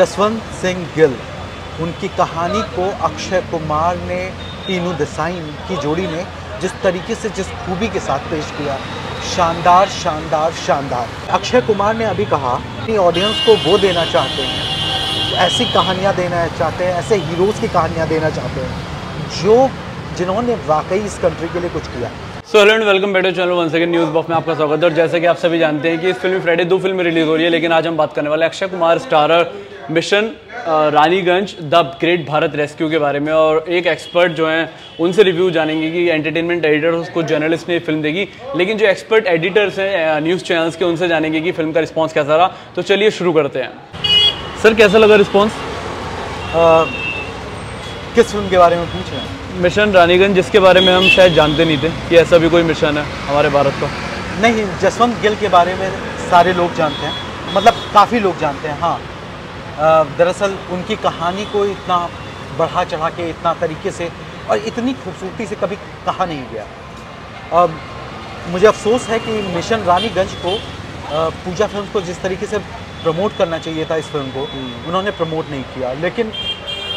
जसवंत सिंह गिल, उनकी कहानी को अक्षय कुमार ने, टीनू देसाई की जोड़ी ने जिस तरीके से जिस खूबी के साथ पेश किया। शानदार शानदार शानदार। अक्षय कुमार ने अभी कहा कि ऑडियंस को वो देना चाहते हैं, ऐसी कहानियाँ देना चाहते हैं, ऐसे हीरोज़ की कहानियाँ देना चाहते हैं, जो जिन्होंने वाकई इस कंट्री के लिए कुछ किया so hello and welcome back to channel one second news box में आपका स्वागत है। और जैसे कि आप सभी जानते हैं कि इस फ़िल्म फ्राइडे दो फ़िल्में रिलीज़ हो रही है, लेकिन आज हम बात करने वाले Akshay Kumar starrer mission Raniganj the great Bharat rescue के बारे में और एक एक्सपर्ट जो हैं उनसे रिव्यू जानेंगे कि एंटरटेनमेंट एडिटर्स कुछ जर्नलिस्ट ने फ़िल्म देगी। लेकिन जो एक्सपर्ट एडिटर्स हैं न्यूज़ चैनल्स के उनसे जानेंगे कि फ़िल्म का रिस्पॉन्स कैसा रहा। तो चलिए शुरू करते हैं। सर कैसा लगा रिस्पॉन्स किस फ़िल्म के बारे में पूछ रहे हैं? मिशन रानीगंज जिसके बारे में हम शायद जानते नहीं थे कि ऐसा भी कोई मिशन है हमारे भारत का। नहीं जसवंत गिल के बारे में सारे लोग जानते हैं। मतलब काफ़ी लोग जानते हैं हाँ। दरअसल उनकी कहानी को इतना बढ़ा चढ़ा के इतना तरीके से और इतनी खूबसूरती से कभी कहा नहीं गया। अब मुझे अफसोस है कि मिशन रानीगंज को पूजा फ़िल्म को जिस तरीके से प्रमोट करना चाहिए था इस फ़िल्म को उन्होंने प्रमोट नहीं किया। लेकिन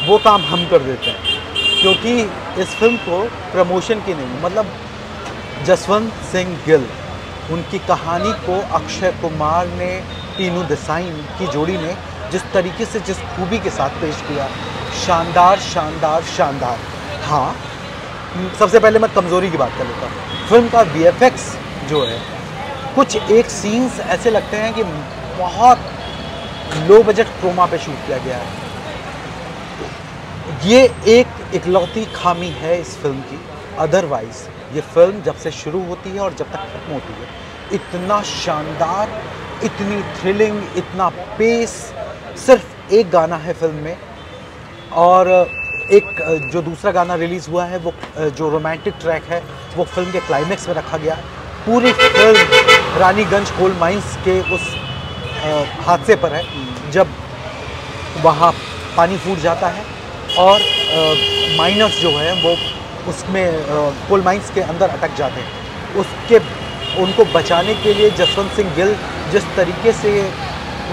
वो काम हम कर देते हैं क्योंकि इस फ़िल्म को प्रमोशन की नहीं मतलब जसवंत सिंह गिल उनकी कहानी को अक्षय कुमार ने टीनू देसाई की जोड़ी ने जिस तरीके से जिस खूबी के साथ पेश किया, शानदार शानदार शानदार। हाँ सबसे पहले मैं कमज़ोरी की बात कर लेता हूँ। फ़िल्म का वीएफएक्स जो है, कुछ एक सीन्स ऐसे लगते हैं कि बहुत लो बजट क्रोमा पे शूट किया गया है। ये एक इकलौती खामी है इस फ़िल्म की। अदरवाइज़ ये फ़िल्म जब से शुरू होती है और जब तक खत्म होती है, इतना शानदार, इतनी थ्रिलिंग इतना पेस सिर्फ़ एक गाना है फ़िल्म में, और एक जो दूसरा गाना रिलीज़ हुआ है, वो जो रोमांटिक ट्रैक है, वो फ़िल्म के क्लाइमेक्स में रखा गया। पूरी फ़िल्म रानीगंज कोल माइंस के उस हादसे पर है, जब वहाँ पानी फूट जाता है, और माइनर्स जो है, वो उसमें कोल माइंस के अंदर अटक जाते हैं। उसके, उनको बचाने के लिए जसवंत सिंह गिल जिस तरीके से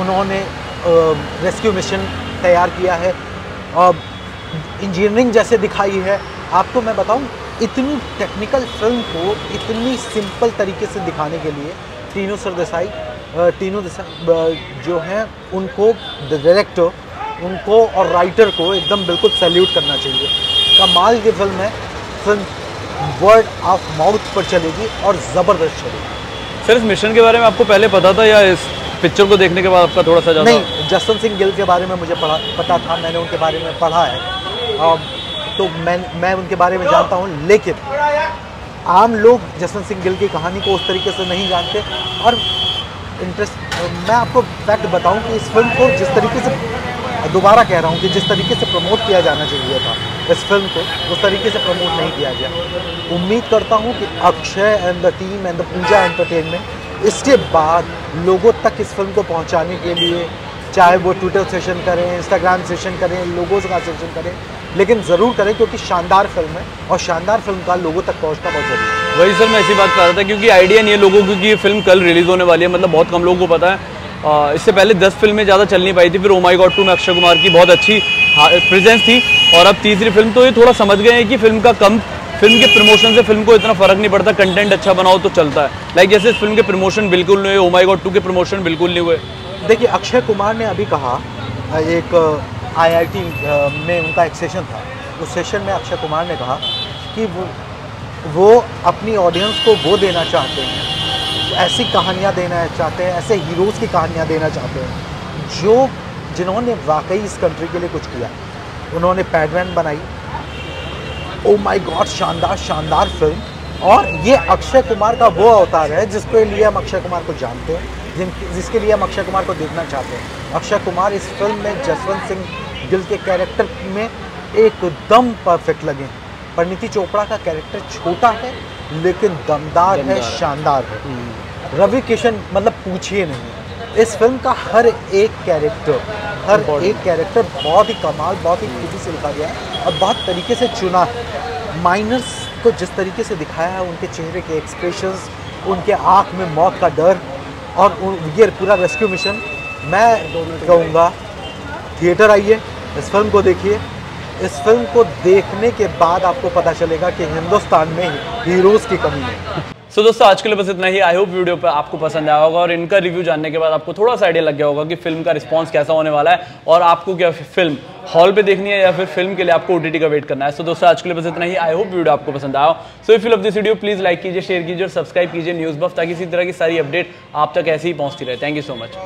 उन्होंने रेस्क्यू मिशन तैयार किया है। और इंजीनियरिंग जैसे दिखाई है। आपको मैं बताऊँ, इतनी टेक्निकल फ़िल्म को इतनी सिंपल तरीके से दिखाने के लिए टीनू सरदेसाई देसाई जो हैं, उनको डायरेक्टर उनको और राइटर को एकदम बिल्कुल सैल्यूट करना चाहिए। कमाल की फ़िल्म है। फ़िल्म वर्ड ऑफ़ माउथ पर चलेगी और ज़बरदस्त चलेगी। सर, इस मिशन के बारे में आपको पहले पता था या इस पिक्चर को देखने के बाद आपका थोड़ा सा नहीं, जसवंत सिंह गिल के बारे में मुझे पढ़ा, पता था, मैंने उनके बारे में पढ़ा है। तो मैं मैं उनके बारे में जानता हूँ, लेकिन आम लोग जसवंत सिंह गिल की कहानी को उस तरीके से नहीं जानते। और इंटरेस्ट मैं आपको फैक्ट बताऊँ कि इस फ़िल्म को जिस तरीके से, दोबारा कह रहा हूँ कि जिस तरीके से प्रमोट किया जाना चाहिए था, इस फ़िल्म को, उस तरीके से प्रमोट नहीं किया गया। उम्मीद करता हूँ कि Akshay and the team and the Pooja entertainment इसके बाद लोगों तक इस फ़िल्म को पहुँचाने के लिए चाहे वो ट्विटर सेशन करें इंस्टाग्राम सेशन करें लोगों का सेशन करें लेकिन ज़रूर करें क्योंकि शानदार फ़िल्म है और शानदार फ़िल्म का लोगों तक पहुँचना बहुत ज़रूरी है। वही सर मैं ऐसी बात कर रहा था क्योंकि आइडिया नहीं है लोगों को कि ये फ़िल्म कल रिलीज़ होने वाली है मतलब बहुत कम लोगों को पता है। आ, इससे पहले 10 फ़िल्में ज़्यादा चल नहीं पाई थी फिर ओ माई गॉड टू में अक्षय कुमार की बहुत अच्छी प्रेजेंस थी। और अब तीसरी फ़िल्म तो ये थोड़ा समझ गए हैं कि फ़िल्म का कम फ़िल्म के प्रमोशन से फ़िल्म को इतना फ़र्क नहीं पड़ता कंटेंट अच्छा बनाओ तो चलता है। लाइक जैसे इस फ़िल्म के प्रमोशन बिल्कुल नहीं हुए ओ माई गॉड टू के प्रमोशन बिल्कुल नहीं हुए। देखिए, अक्षय कुमार ने अभी कहा एक आईआईटी में उनका एक सेशन था। उस सेशन में अक्षय कुमार ने कहा कि वो वो अपनी ऑडियंस को वो देना चाहते हैं। ऐसी कहानियाँ देना चाहते हैं, ऐसे हीरोज़ की कहानियाँ देना चाहते हैं, जो जिन्होंने वाकई इस कंट्री के लिए कुछ किया। उन्होंने पैडमैन बनाई ओ माय गॉड शानदार शानदार फ़िल्म और ये अक्षय कुमार का वो अवतार है जिसके लिए हम अक्षय कुमार को जानते हैं जिन जिसके लिए हम अक्षय कुमार को देखना चाहते हैं. अक्षय कुमार इस फ़िल्म में जसवंत सिंह गिल के कैरेक्टर में एकदम परफेक्ट लगे हैं. परिणीति चोपड़ा का कैरेक्टर छोटा है लेकिन दमदार है दमदार है। शानदार है. रवि किशन मतलब पूछिए नहीं. इस फ़िल्म का हर एक कैरेक्टर हर. एक कैरेक्टर बहुत ही कमाल बहुत ही खूबी से लिखा गया है और बहुत तरीके से चुना है। माइनर्स को जिस तरीके से दिखाया है उनके चेहरे के एक्सप्रेशन उनके आँख में मौत का डर और ये पूरा रेस्क्यू मिशन मैं कहूँगा थिएटर आइए इस फ़िल्म को देखिए। इस फ़िल्म को देखने के बाद आपको पता चलेगा कि हिंदुस्तान में हीरोज़ की कमी है। सो so, दोस्तों आज के लिए बस इतना ही। आई होप वीडियो पर आपको पसंद आया होगा और इनका रिव्यू जानने के बाद आपको थोड़ा सा आइडिया लग गया होगा कि फ़िल्म का रिस्पांस कैसा होने वाला है और आपको क्या फ़िल्म हॉल पे देखनी है या फिर फ़िल्म के लिए आपको ओटीटी का वेट करना है। सो so, दोस्तों आज के लिए बस इतना ही। आई होप वीडियो आपको पसंद आया so if you love this video please like कीजिए शेयर कीजिए और सब्सक्राइब कीजिए न्यूज़ बफ ताकि इसी तरह की सारी अपडेट आप तक ऐसे ही पहुँचती रहे। Thank you so much